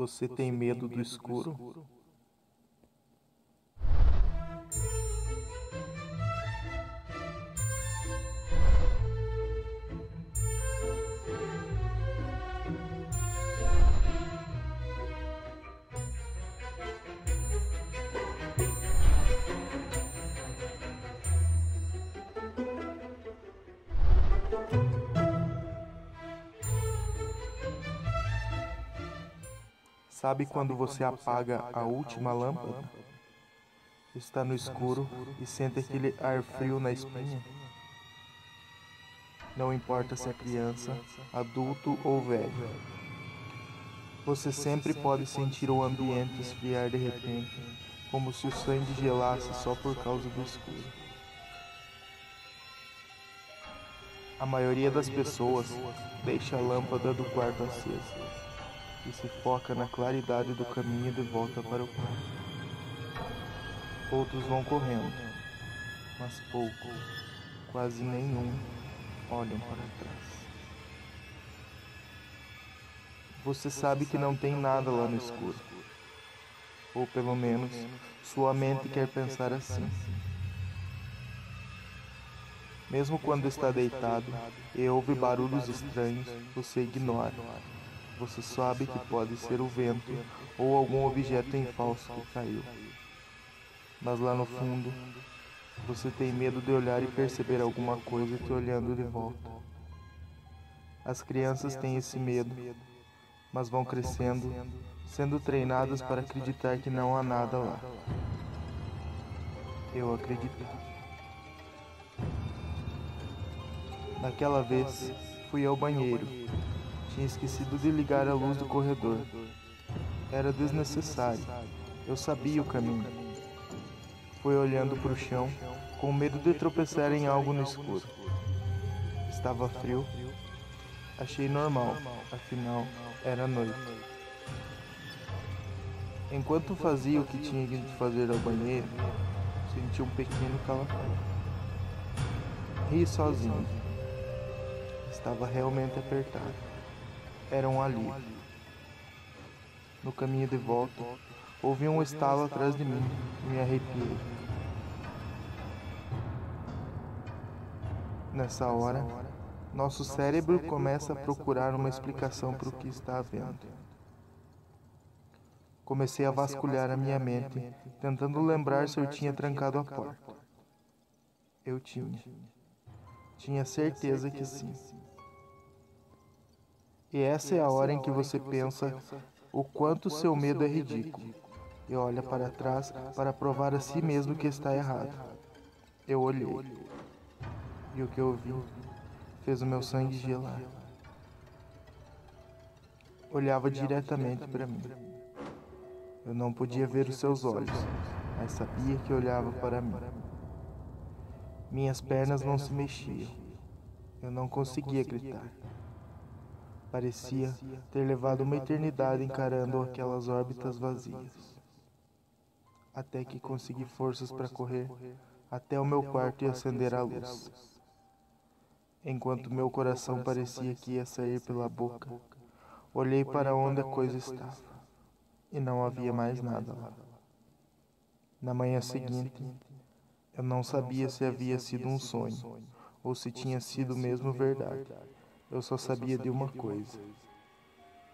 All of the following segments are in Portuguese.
Você tem medo do escuro? Sabe quando você apaga a última lâmpada? Está no escuro e sente aquele ar frio na espinha? Não importa se é criança, adulto ou velho. Você sempre pode sentir o ambiente esfriar de repente, como se o sangue gelasse só por causa do escuro. A maioria das pessoas deixa a lâmpada do quarto acesa e se foca na claridade do caminho de volta para o quarto. Outros vão correndo, mas poucos, quase nenhum, olham para trás. Você sabe que não tem nada lá no escuro. Ou pelo menos, sua mente quer pensar assim. Mesmo quando está deitado e ouve barulhos estranhos, você ignora você sabe que pode ser o vento ou algum objeto em falso que caiu. Mas lá no fundo, você tem medo de olhar e perceber alguma coisa te olhando de volta. As crianças têm esse medo, mas vão crescendo, sendo treinadas para acreditar que não há nada lá. Eu acreditava. Naquela vez, fui ao banheiro tinha esquecido de ligar a luz do corredor. Era desnecessário. Eu sabia o caminho. Fui olhando para o chão, com medo de tropeçar em algo no escuro. Estava frio. Achei normal, afinal, era noite. Enquanto fazia o que tinha que fazer ao banheiro, senti um pequeno calafrio. Ri sozinho. Estava realmente apertado era um alívio. No caminho de volta, ouvi um estalo atrás de mim e me arrepiei. Nessa hora, nosso cérebro começa a procurar uma explicação para o que está vendo. Comecei a vasculhar a minha mente, tentando lembrar se eu tinha trancado a porta. Eu tinha. Tinha certeza que sim. E essa é a hora em que você pensa o quanto seu medo é ridículo e olha para trás para provar a si mesmo que está errado. Eu olhei e o que eu vi fez o meu sangue gelar. Olhava diretamente para mim. Eu não podia ver os seus olhos, mas sabia que olhava para mim. Minhas pernas não se mexiam. Eu não conseguia gritar. Parecia ter levado uma eternidade encarando aquelas órbitas vazias. Até que consegui forças para correr até o meu quarto e acender a luz. Enquanto meu coração parecia que ia sair pela boca, olhei para onde a coisa estava e não havia mais nada lá. Na manhã seguinte, eu não sabia se havia sido um sonho ou se tinha sido mesmo verdade. Eu só sabia de uma coisa.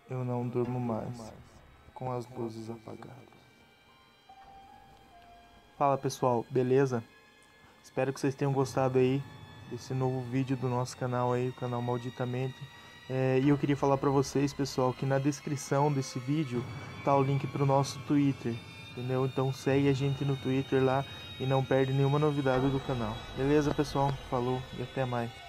Eu não durmo mais com as luzes apagadas. Fala pessoal, beleza? Espero que vocês tenham gostado aí desse novo vídeo do nosso canal aí, o canal Malditamente. É, e eu queria falar para vocês, pessoal, que na descrição desse vídeo tá o link para o nosso Twitter, entendeu? Então segue a gente no Twitter lá e não perde nenhuma novidade do canal. Beleza, pessoal? Falou e até mais.